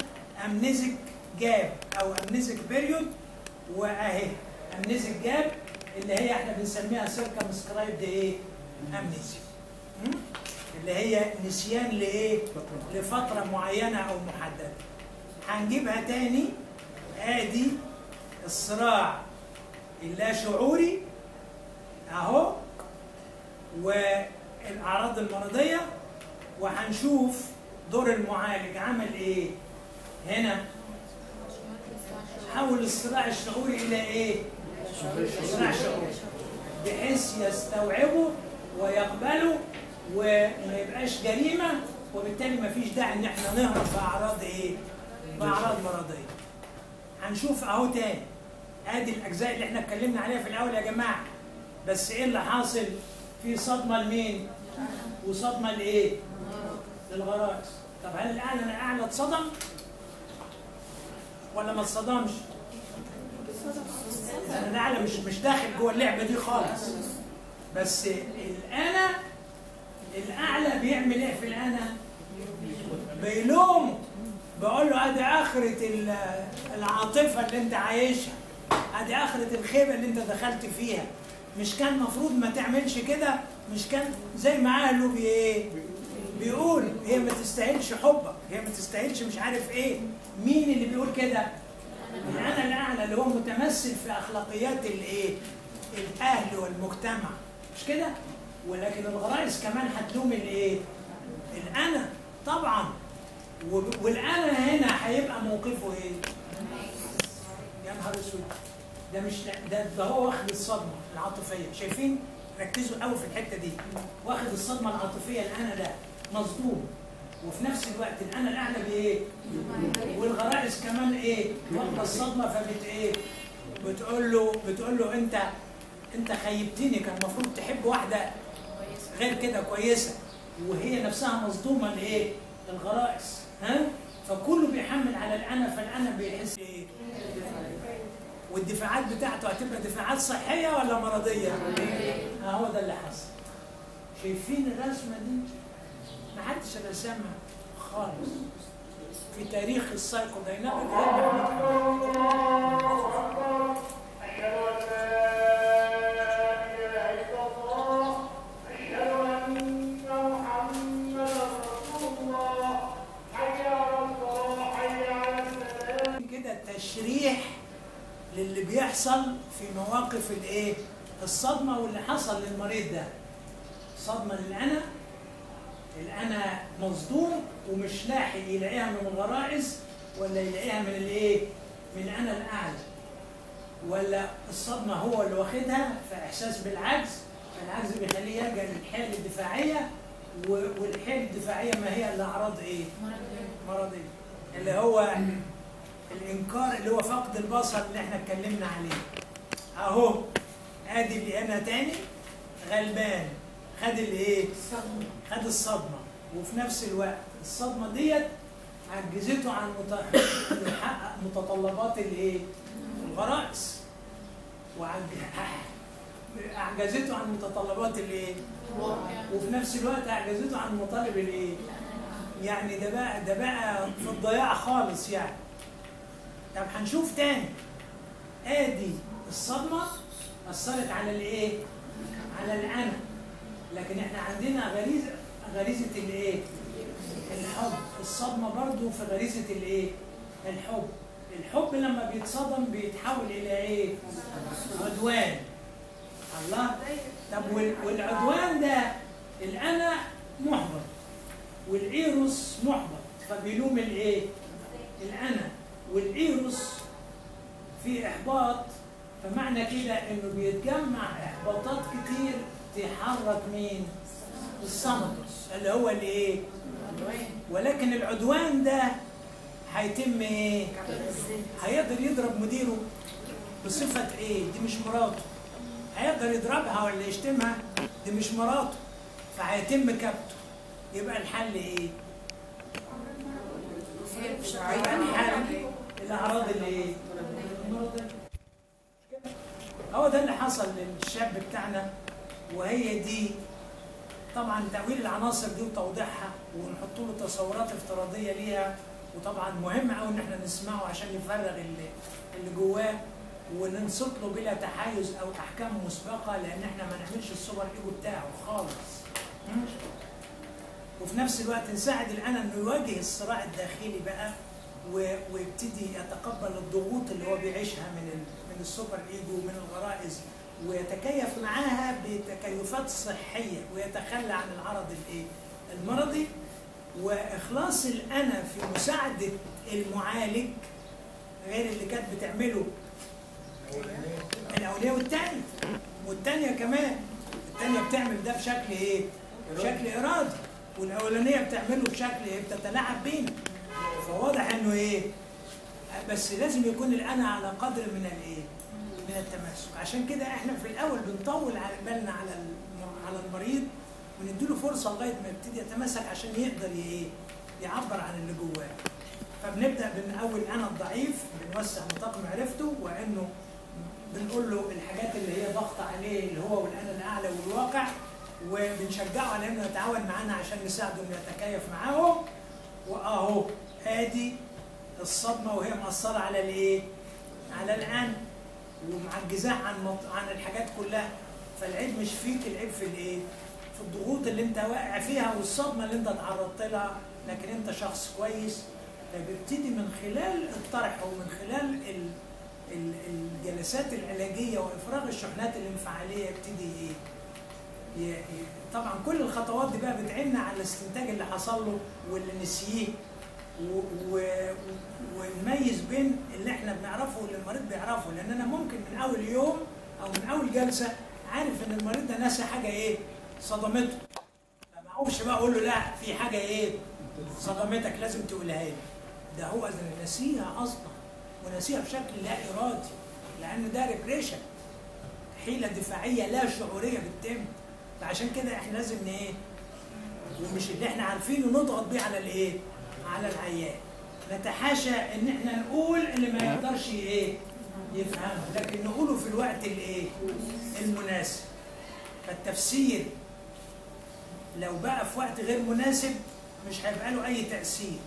amnesic gap أو amnesic period وأهي. amnesic gap اللي هي إحنا بنسميها circumscribed إيه amnesia اللي هي نسيان لإيه؟ لفترة معينة أو محددة. هنجيبها تاني. آدي الصراع اللا شعوري أهو. والأعراض المرضية. وهنشوف دور المعالج عمل إيه؟ هنا. حول الصراع الشعوري إلى إيه؟ صراع شعوري بحيث يستوعبه ويقبله وما يبقاش جريمة وبالتالي ما فيش داعي إن إحنا نهرب بأعراض إيه؟ بأعراض مرضية. هنشوف أهو تاني. ادي الأجزاء اللي إحنا اتكلمنا عليها في الأول يا جماعة. بس إيه اللي حاصل؟ في صدمة لمين؟ وصدمة لإيه؟ للغرائز. طب هل الأعلى الأعلى اتصدم؟ ولا ما اتصدمش؟ لأن الاعلى مش مش داخل جوه اللعبة دي خالص. بس الانا الأعلى بيعمل إيه في الانا بيلومه بقول له أدي آخرة العاطفة اللي أنت عايشها. أدي آخرة الخيبة اللي أنت دخلت فيها. مش كان المفروض ما تعملش كده؟ مش كان زي ما أهله بي بيقول هي ما تستاهلش حبك هي ما تستاهلش مش عارف إيه. مين اللي بيقول كده؟ الانا الأعلى اللي هو متمثل في أخلاقيات الإيه؟ الأهل والمجتمع. مش كده؟ ولكن الغرائز كمان هتلوم الإيه؟ الأنا. طبعا. والأنا هنا هيبقى موقفه إيه؟ يا نهار أسود. ده مش ده ده هو واخد الصدمة العاطفية. شايفين؟ ركزوا قوي في الحتة دي. واخد الصدمة العاطفية الأنا ده. مصدوم. وفي نفس الوقت الأنا الأعلى بإيه؟ والغرائز كمان إيه واخدة الصدمة فبت إيه بتقول له بتقول له انت أنت خيبتني كان المفروض تحب واحدة غير كده كويسة وهي نفسها مصدومة لايه؟ الغرائز ها؟ فكله بيحمل على الانا فالانا بيحس إيه؟ والدفاعات بتاعته هتبقى دفاعات صحية ولا مرضية؟ آه هو ده اللي حصل. شايفين الرسمة دي؟ ما حدش رسمها خالص. في تاريخ ال psychodynamic كده تشريح للي بيحصل في مواقف الايه؟ الصدمة واللي حصل للمريض ده. صدمة للانا الانا مصدوم ومش لاحق يلاقيها من الغرائز ولا يلاقيها من الإيه؟ من الانا الأعلى. ولا الصدمة هو اللي واخدها فاحساس بالعجز فالعجز بيخليه يلجأ للحيل الدفاعية و- والحيل الدفاعية ما هي إلا أعراض إيه؟ مرضيه اللي هو الإنكار اللي هو فقد البصر اللي إحنا اتكلمنا عليه أهو آدي اللي أنا تاني غلبان خد الايه؟ خد الصدمة. وفي نفس الوقت الصدمة ديت عجزته عن يحقق متطلبات الايه؟ الغرائز. وعجزته عن متطلبات الايه؟ وفي نفس الوقت أعجزته عن مطالب الايه؟ يعني ده بقى ده بقى في الضياع خالص يعني. طب هنشوف تاني. آدي الصدمة أثرت على الايه؟ على الأنا. لكن إحنا عندنا غريزه غريزة الايه؟ الحب. الصدمة برضو في غريزة الايه؟ الحب. الحب لما بيتصدم بيتحول إلى إيه؟ عدوان. الله؟ طب وال- والعدوان ده الأنا محبط. والإيروس محبط. فبيلوم الإيه؟ الأنا. والإيروس في إحباط. فمعنى كده إنه بيتجمع إحباطات كتير تحرك مين؟ السمطس اللي هو الايه ولكن العدوان ده هيتم إيه؟ هيقدر يضرب مديره بصفة إيه؟ دي مش مراته. هيقدر يضربها ولا يشتمها؟ دي مش مراته. فهيتم كبته. يبقى الحل إيه؟ يبقى الحل الأعراض اللي إيه. هو ده اللي حصل للشاب بتاعنا. وهي دي. طبعا تأويل العناصر دي وتوضيحها ونحط له تصورات افتراضية ليها. وطبعا مهم قوي إن إحنا نسمعه عشان نفرغ اللي, اللي جواه وننصت له بلا تحيز أو أحكام مسبقة لأن إحنا ما نعملش السوبر إيجو بتاعه خالص. وفي نفس الوقت نساعد الأنا إنه يواجه الصراع الداخلي بقى ويبتدي يتقبل الضغوط اللي هو بيعيشها من من السوبر إيجو ومن الغرائز. ويتكيف معاها بتكيفات صحية ويتخلى عن العرض الإيه؟ المرضي وإخلاص الأنا في مساعدة المعالج غير اللي كانت بتعمله الأولياء والتاني والتانية كمان التانية بتعمل ده بشكل إيه؟ بشكل إرادي والأولانية بتعمله بشكل إيه؟ بتتلاعب بينا فواضح إنه إيه؟ بس لازم يكون الأنا على قدر من الإيه؟ من التماسك عشان كده إحنا في الأول بنطول على بالنا على على المريض ونديله فرصة لغاية ما يبتدي يتماسك عشان يقدر إيه؟ يعبر عن اللي جواه. فبنبدأ بنقول أنا الضعيف بنوسع نطاق معرفته وإنه بنقول له الحاجات اللي هي ضغط عليه اللي هو والأنا الأعلى والواقع وبنشجعه على إنه يتعاون معانا عشان نساعده إنه يتكيف معاهم وأهو آدي الصدمة وهي مأثرة على الإيه؟ على الآن ومعجزاه عن مط- عن الحاجات كلها فالعيب مش فيك العيب في الايه؟ في الضغوط اللي انت واقع فيها والصدمة اللي انت تعرضت لها لكن انت شخص كويس فبيبتدي من خلال الطرح ومن خلال ال ال- الجلسات العلاجية وإفراغ الشحنات الانفعالية يبتدي إيه؟ ي- طبعا كل الخطوات دي بقى بتعيننا على الاستنتاج اللي حصل له واللي نسيه ونميز بين اللي إحنا بنعرفه واللي المريض بيعرفه لأن أنا ممكن من أول يوم أو من أول جلسة عارف إن المريض ده ناسي حاجة إيه؟ صدمته. ما أعرفش بقى أقول له لا في حاجة إيه؟ صدمتك لازم تقولها لي. ده هو نسيها أصلا ونسيها بشكل لا إرادي لأن ده ريبريشن حيلة دفاعية لا شعورية بتتم. فعشان كده إحنا لازم إيه؟ ومش اللي إحنا عارفينه نضغط بيه على الإيه؟ على العيان نتحاشى إن إحنا نقول اللي ما يقدرش إيه؟ يفهمه. لكن نقوله في الوقت الإيه؟ المناسب. فالتفسير لو بقى في وقت غير مناسب مش هيبقى له أي تأثير.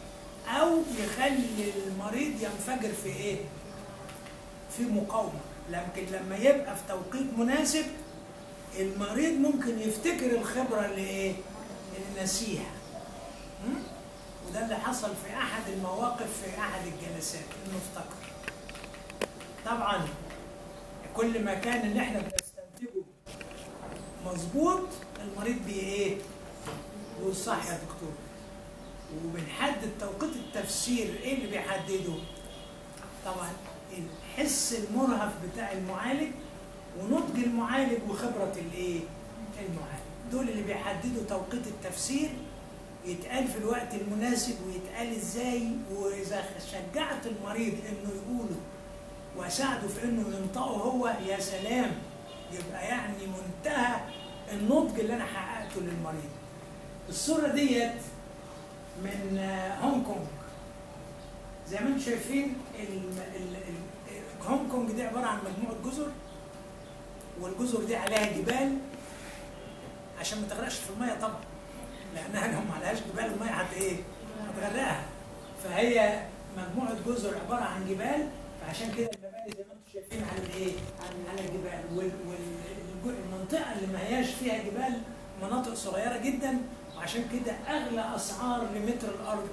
أو يخلي المريض ينفجر في إيه؟ في مقاومة. لكن لما يبقى في توقيت مناسب المريض ممكن يفتكر الخبرة اللي إيه؟ اللي نسيها? وده اللي حصل في أحد المواقف في أحد الجلسات إنه افتكر. طبعا كل ما كان اللي إحنا بنستنتجه مظبوط المريض بي إيه؟ بيقول صح يا دكتور. وبنحدد توقيت التفسير إيه اللي بيحدده. طبعا الحس المرهف بتاع المعالج ونضج المعالج وخبرة الإيه؟ المعالج. دول اللي بيحددوا توقيت التفسير. يتقال في الوقت المناسب ويتقال إزاي وإذا شجعت المريض إنه يقوله وأساعده في إنه ينطقه هو يا سلام يبقى يعني منتهى النضج اللي أنا حققته للمريض. الصورة ديت من هونج كونج. زي ما أنتم شايفين هونج كونج دي عبارة عن مجموعة جزر والجزر دي عليها جبال عشان ما تغرقش في المية طبعا. لانها لو ما عليهاش جبال الميه هت إيه؟ هتغرقها فهي مجموعة جزر عبارة عن جبال فعشان كده المباني زي ما أنتم شايفين على الإيه؟ على الجبال والمنطقة اللي ما هياش فيها جبال مناطق صغيرة جدا وعشان كده أغلى أسعار لمتر الأرض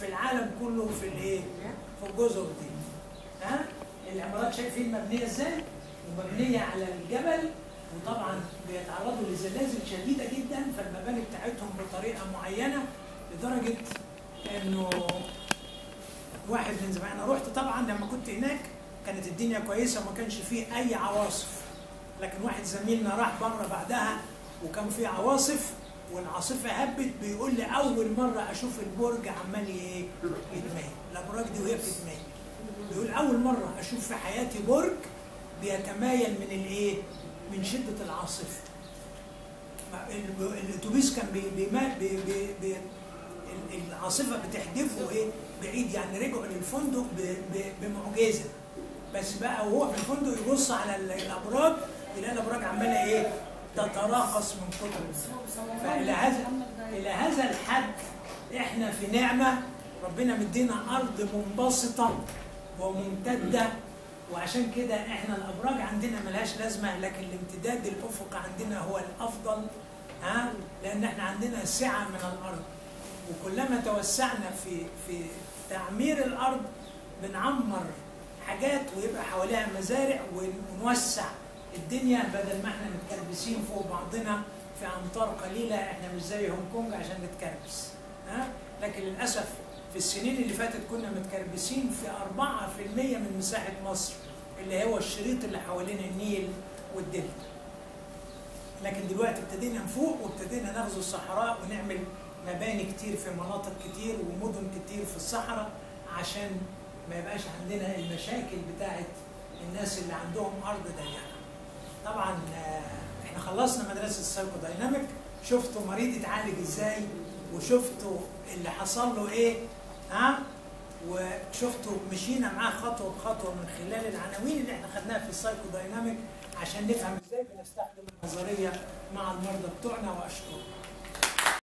في العالم كله في الإيه؟ في الجزر دي. ها؟ العمارات شايفين مبنية إزاي؟ ومبنيه على الجبل وطبعا بيتعرضوا لزلازل شديدة جدا فالمباني بتاعتهم بطريقة معينة لدرجة إنه واحد من زمان أنا رحت طبعا لما كنت هناك كانت الدنيا كويسة وما كانش فيه أي عواصف لكن واحد زميلنا راح بره بعدها وكان في عواصف والعاصفة هبت بيقول لي أول مرة أشوف البرج عمال إيه يتميل الابراج دي وهي بتتميل بيقول أول مرة أشوف في حياتي برج بيتمايل من الإيه؟ من شدة العاصفة. الأتوبيس كان بي بي بي بي بي ال- العاصفة بتحدفه إيه؟ بعيد يعني رجعوا للفندق بمعجزة. بس بقى وهو في الفندق يبص على ال- الأبراج يلاقي الأبراج عمالة إيه؟ تتراقص من كتر فإلى هذا إلى هذا الحد إحنا في نعمة ربنا مدينا أرض منبسطة وممتدة وعشان كده إحنا الابراج عندنا ملهاش لازمة لكن الامتداد الافقي عندنا هو الافضل ها؟ لأن إحنا عندنا سعة من الأرض. وكلما توسعنا في في تعمير الأرض بنعمر حاجات ويبقى حواليها مزارع ونوسع الدنيا بدل ما إحنا متكربسين فوق بعضنا في أمطار قليلة إحنا مش زي هونج كونج عشان نتكربس ها؟ لكن للأسف في السنين اللي فاتت كنا متكربسين في 4% من مساحة مصر اللي هو الشريط اللي حوالين النيل والدلتا لكن دلوقتي ابتدينا نفوق وابتدينا نغزو الصحراء ونعمل مباني كتير في مناطق كتير ومدن كتير في الصحراء عشان ما يبقاش عندنا المشاكل بتاعت الناس اللي عندهم أرض ضيقة. طبعا آه، إحنا خلصنا مدرسة ال psychodynamic شفتوا مريض اتعالج إزاي وشفتوا اللي حصل له إيه ها وشفتوا مشينا معاه خطوة بخطوة من خلال العناوين اللي إحنا خدناها في ال psychodynamic عشان نفهم إزاي بنستخدم النظرية مع المرضى بتوعنا وأشكركم.